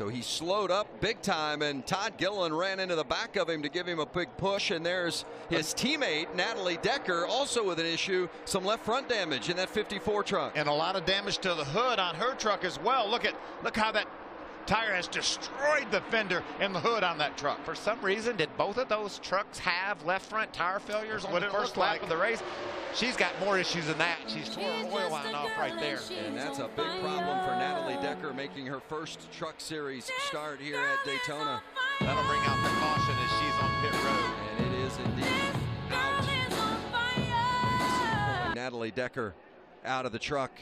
So he slowed up big time, and Todd Gilliland ran into the back of him to give him a big push. And there's his teammate, Natalie Decker, also with an issue, some left front damage in that 54 truck. And a lot of damage to the hood on her truck as well. Look at look how that tire has destroyed the fender and the hood on that truck. For some reason, did both of those trucks have left front tire failures on what the first lap like. of the race? She's got more issues than that. She's tore her oil line off right there. And that's a big problem for Natalie Decker making her first truck series start here at Daytona. That'll bring out the caution as she's on pit road. And it is indeed out. Natalie Decker out of the truck.